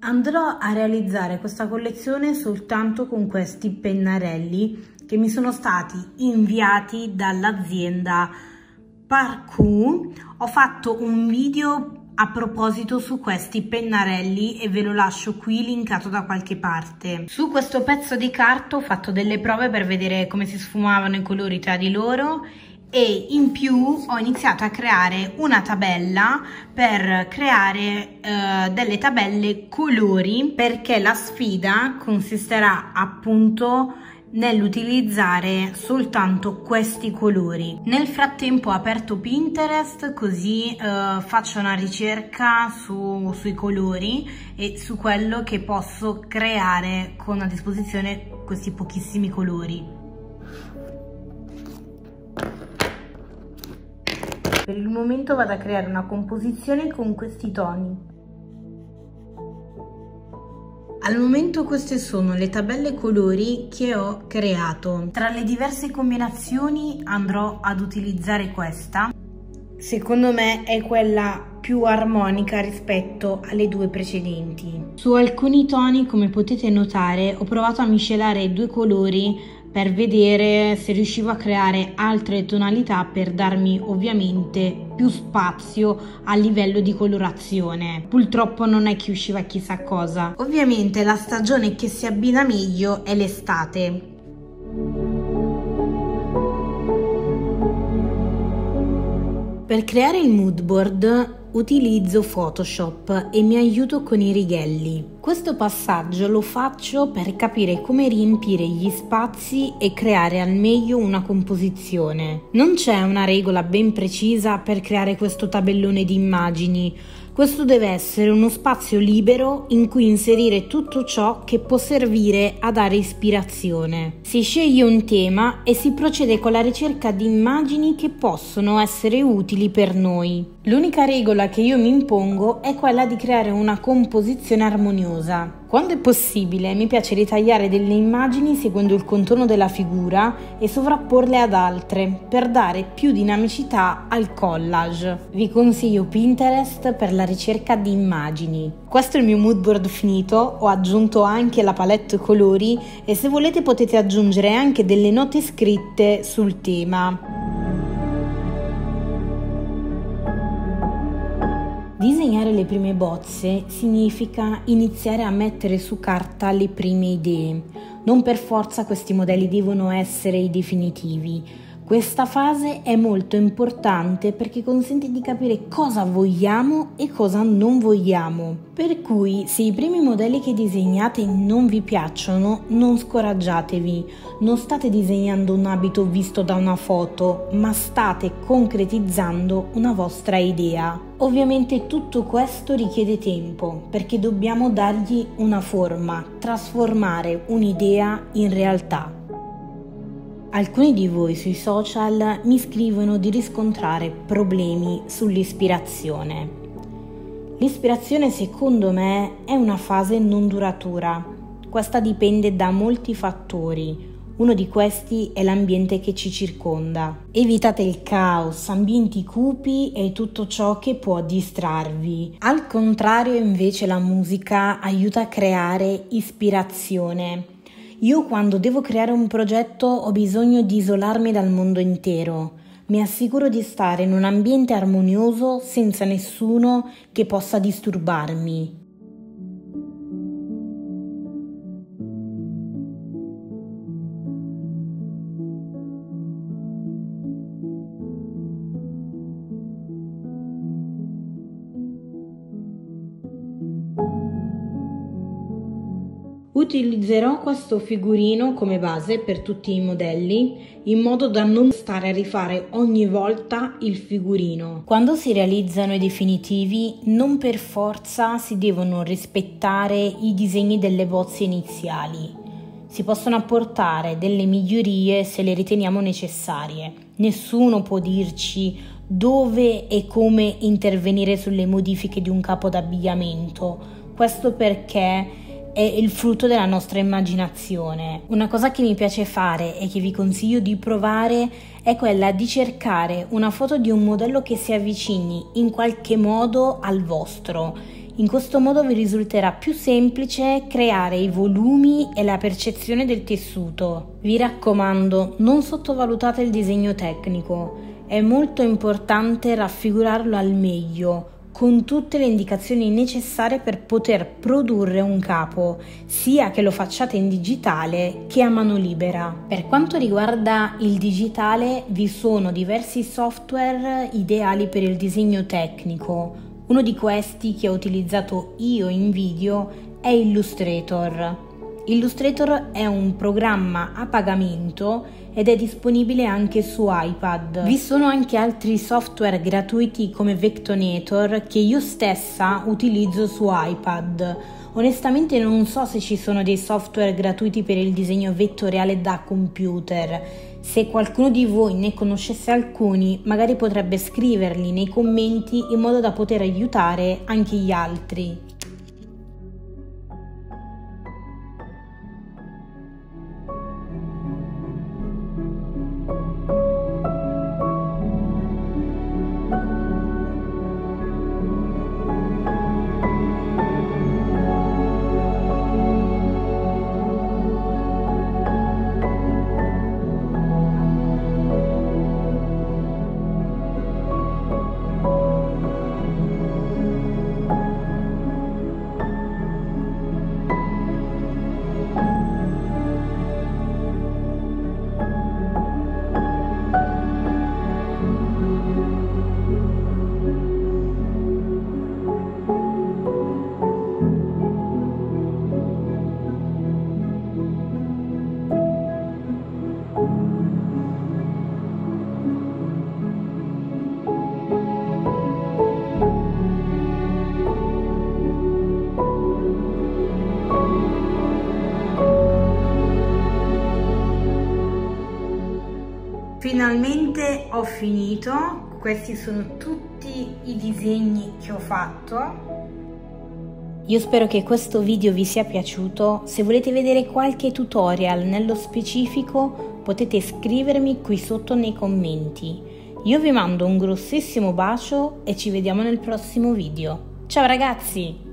Andrò a realizzare questa collezione soltanto con questi pennarelli che mi sono stati inviati dall'azienda Parkour. Ho fatto un video a proposito su questi pennarelli e ve lo lascio qui linkato da qualche parte. Su questo pezzo di carta ho fatto delle prove per vedere come si sfumavano i colori tra di loro e in più ho iniziato a creare una tabella per creare eh, delle tabelle colori perché la sfida consisterà appunto nell'utilizzare soltanto questi colori. Nel frattempo ho aperto Pinterest così eh, faccio una ricerca su, sui colori e su quello che posso creare con a disposizione questi pochissimi colori. Per il momento vado a creare una composizione con questi toni. Al momento queste sono le tabelle colori che ho creato. Tra le diverse combinazioni andrò ad utilizzare questa. Secondo me è quella più armonica rispetto alle due precedenti. Su alcuni toni, come potete notare, ho provato a miscelare due colori per vedere se riuscivo a creare altre tonalità per darmi ovviamente più spazio a livello di colorazione. Purtroppo non è che usciva chissà cosa. Ovviamente la stagione che si abbina meglio è l'estate. Per creare il mood board utilizzo Photoshop e mi aiuto con i righelli. Questo passaggio lo faccio per capire come riempire gli spazi e creare al meglio una composizione. Non c'è una regola ben precisa per creare questo tabellone di immagini, questo deve essere uno spazio libero in cui inserire tutto ciò che può servire a dare ispirazione. Si sceglie un tema e si procede con la ricerca di immagini che possono essere utili per noi. L'unica regola che io mi impongo è quella di creare una composizione armoniosa. Quando è possibile mi piace ritagliare delle immagini seguendo il contorno della figura e sovrapporle ad altre per dare più dinamicità al collage. Vi consiglio Pinterest per la ricerca di immagini. Questo è il mio mood board finito, ho aggiunto anche la palette colori e se volete potete aggiungere anche delle note scritte sul tema. Disegnare le prime bozze significa iniziare a mettere su carta le prime idee. Non per forza questi modelli devono essere i definitivi. Questa fase è molto importante perché consente di capire cosa vogliamo e cosa non vogliamo. Per cui se i primi modelli che disegnate non vi piacciono, non scoraggiatevi. Non state disegnando un abito visto da una foto, ma state concretizzando una vostra idea. Ovviamente tutto questo richiede tempo perché dobbiamo dargli una forma, trasformare un'idea in realtà. Alcuni di voi sui social mi scrivono di riscontrare problemi sull'ispirazione. L'ispirazione secondo me è una fase non duratura. Questa dipende da molti fattori, uno di questi è l'ambiente che ci circonda. Evitate il caos, ambienti cupi e tutto ciò che può distrarvi. Al contrario, invece, la musica aiuta a creare ispirazione. Io quando devo creare un progetto ho bisogno di isolarmi dal mondo intero. Mi assicuro di stare in un ambiente armonioso senza nessuno che possa disturbarmi. Utilizzerò questo figurino come base per tutti i modelli in modo da non stare a rifare ogni volta il figurino. Quando si realizzano i definitivi non per forza si devono rispettare i disegni delle bozze iniziali. Si possono apportare delle migliorie se le riteniamo necessarie. Nessuno può dirci dove e come intervenire sulle modifiche di un capo d'abbigliamento. Questo perché è il frutto della nostra immaginazione. Una cosa che mi piace fare e che vi consiglio di provare è quella di cercare una foto di un modello che si avvicini in qualche modo al vostro. In questo modo vi risulterà più semplice creare i volumi e la percezione del tessuto. Vi raccomando, non sottovalutate il disegno tecnico, è molto importante raffigurarlo al meglio con tutte le indicazioni necessarie per poter produrre un capo, sia che lo facciate in digitale che a mano libera. Per quanto riguarda il digitale, vi sono diversi software ideali per il disegno tecnico. Uno di questi che ho utilizzato io in video è Illustrator. Illustrator è un programma a pagamento ed è disponibile anche su iPad. Vi sono anche altri software gratuiti come Vectonator che io stessa utilizzo su iPad. Onestamente non so se ci sono dei software gratuiti per il disegno vettoriale da computer. Se qualcuno di voi ne conoscesse alcuni, magari potrebbe scriverli nei commenti in modo da poter aiutare anche gli altri. Finalmente ho finito, questi sono tutti i disegni che ho fatto. Io spero che questo video vi sia piaciuto, se volete vedere qualche tutorial nello specifico potete scrivermi qui sotto nei commenti. Io vi mando un grossissimo bacio e ci vediamo nel prossimo video. Ciao ragazzi!